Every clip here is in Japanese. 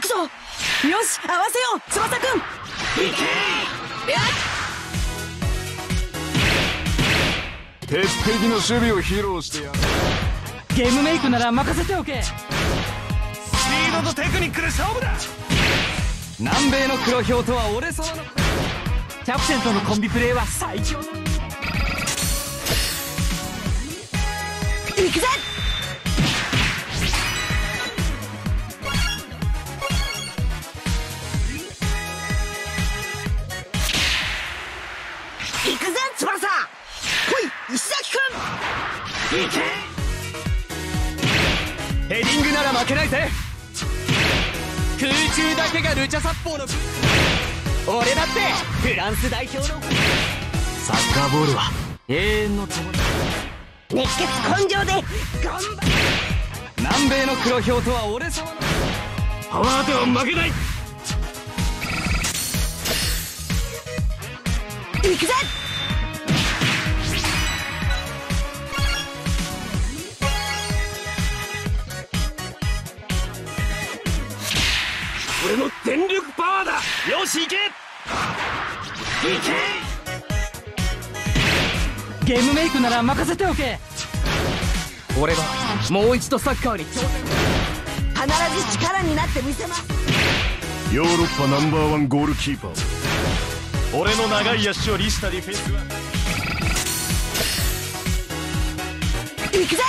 くぞ。よし合わせよう。翼くん。いけ。や鉄壁の守備を披露してやるゲームメイクなら任せておけ。スピードとテクニックで勝負だ。南米の黒ひょうとは俺様の。キャプテンとのコンビプレーは最強だ行くぜヘディングなら負けないぜ。空中だけがルチャ殺法の。俺だってフランス代表の。サッカーボールは永遠の友達熱血根性で頑張る。南米の黒ひょうとは俺様の。パワーでは負けない。行くぜ全力パワーだ。よし行け。行け。ゲームメイクなら任せておけ。俺はもう一度サッカーに。挑戦必ず力になってみせます。ヨーロッパナンバーワンゴールキーパー。俺の長い足を利したディフェンスは。行くぜ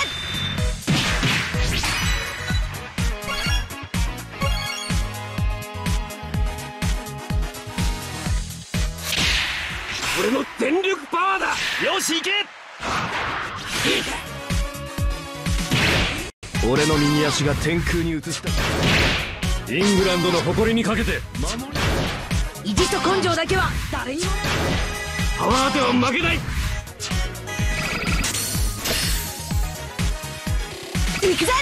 俺の全力パワーだ。よし行け。俺の右足が天空に移った。イングランドの誇りにかけて。守意地と根性だけは。誰にもパワーでは負けない。行くぜ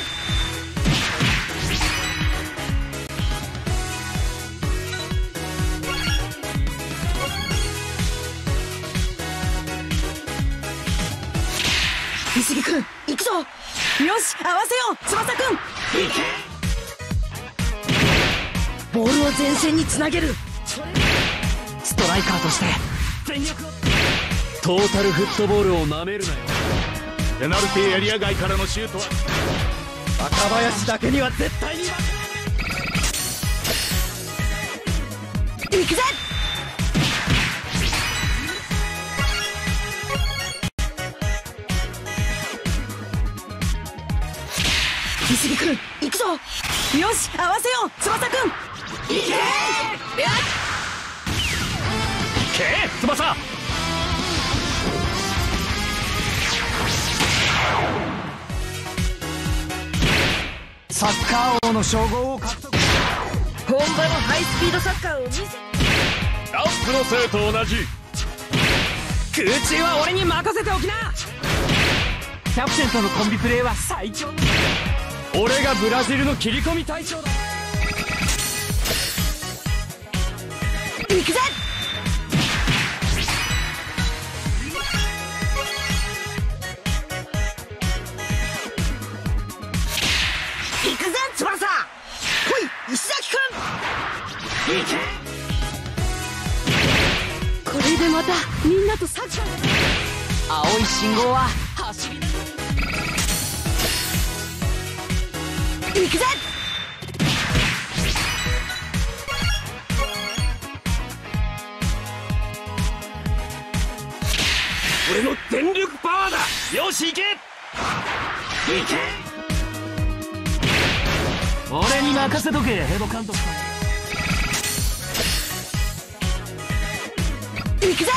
石木君行くぞ。よし合わせよう。翼君ボールを前線につなげる。ストライカーとして。全力をトータルフットボールをなめるなよ。ペナルティーエリア外からのシュートは。若林だけには絶対に負け行くぜ石木君行くぞ。よし合わせよう。翼君行け。やっ。け翼。サッカー王の称号を獲得。本場のハイスピードサッカーを見せ。ランプの生と同じ。空中は俺に任せておきな。キャプテンとのコンビプレーは最強俺がブラジルの切り込み大将だ。行くぜ！行くぜ翼！来い石崎君これでまたみんなとサッカー。青い信号は走り行くぜ！俺の全力パワーだ！よし行け！行け！俺に任せとけヘド監督行くぜ